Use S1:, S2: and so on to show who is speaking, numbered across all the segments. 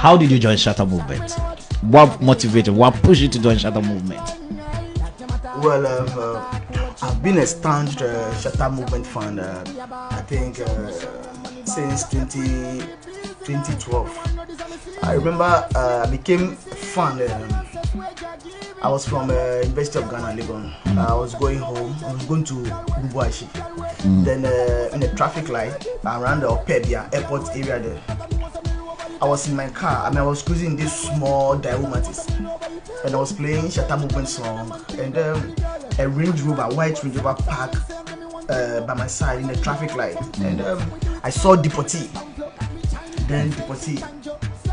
S1: How did you join Shatta Movement? What motivated? You, what pushed you to join Shatta Movement?
S2: Well, um, uh, I've been a staunch uh, Shatta Movement fan. Uh, I think uh, since 20, 2012. I remember uh, I became a fan. Um, I was from uh, University of Ghana, Legon. I was going home. I was going to Ubuashi. Then uh, in the traffic light around the Opebia airport area there. I was in my car. and I was cruising this small Diomatis, and I was playing Shatta Movement song, and um, a Range Rover, white Range Rover park uh, by my side in the traffic light, and um, I saw Dipoti, then Dipoti,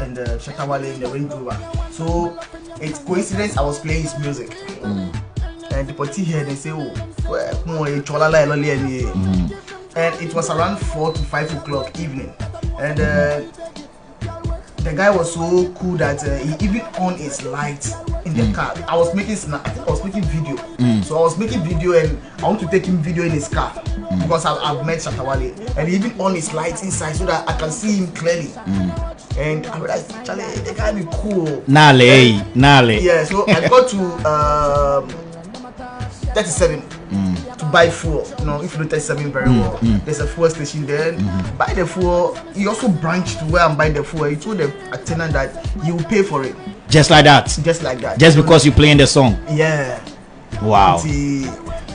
S2: and uh, Shatta Wale in the Range Rover. So it's coincidence I was playing his music, and Dipoti heard and say, "Oh, well, mo e chola la eloli and it was around four to five o'clock evening, and. Uh, the guy was so cool that uh, he even on his light in the car. I was making snap. I think I was making video. So I was making video and I want to take him video in his car because I, I've met Shatawale and he even on his lights inside so that I can see him clearly. And I realized, Charlie, the guy be cool.
S1: Nale, Nale.
S2: Yeah, so I got to um, 37 to buy fuel. You know, if you know 37 very mm, well, mm. there's a fuel station there. Mm-hmm. Buy the fuel. He also branched to where I'm buying the fuel. He told the attendant that you will pay for it,
S1: Just like that.
S2: just like that.
S1: Just because you're playing the song.
S2: Yeah.
S1: Wow.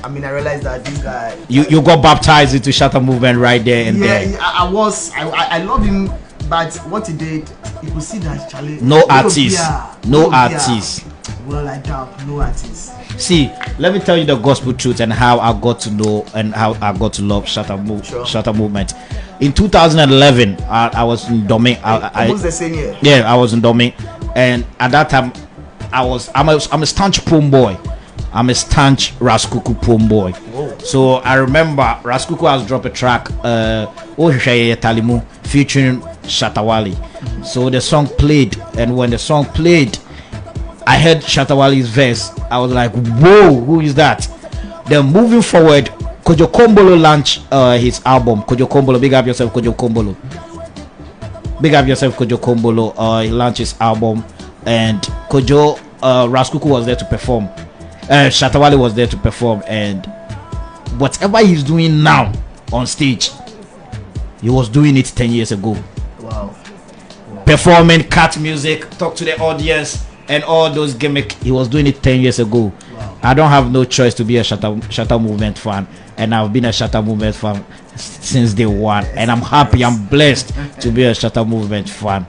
S2: I mean, I realized that this guy.
S1: You you got baptized into Shatta Movement right there and
S2: yeah,
S1: there.
S2: he- I, I was. I, I, I love him, but what he did, you could see that Charlie.
S1: No artist. No artist.
S2: Well, I doubt no artist.
S1: See, let me tell you the gospel truth and how I got to know and how I got to love Shatter, Move,
S2: Sure.
S1: Shatta Movement. In 2011, I, I was in Domain. I, I,
S2: Almost the same year.
S1: yeah, I was in Domain, and at that time, I was I'm a I'm a staunch prom boy. I'm a staunch Ras Kuuku prom boy.
S2: Whoa.
S1: So I remember Ras Kuuku has dropped a track, uh, Ohishaya Talimu, featuring Shatta Wale. So the song played, and when the song played, I heard Shatta Wale's verse. I was like, "Whoa, who is that?" Then moving forward, Kojo Kombolo launched uh, his album. Kojo Kombolo, big up yourself, Kojo Kombolo. Big up yourself, Kojo Kombolo. Uh, he launched his album, and Kojo uh, Ras Kuuku was there to perform. Uh, Shatawali was there to perform, and whatever he's doing now on stage, he was doing it ten years ago
S2: Wow.
S1: performing cat music, talk to the audience, and all those gimmick. He was doing it 10 years ago.
S2: Wow.
S1: I don't have no choice to be a Shatter, Shatta Movement fan, and I've been a Shatta Movement fan since day one. And I'm happy, I'm blessed to be a Shatta Movement fan.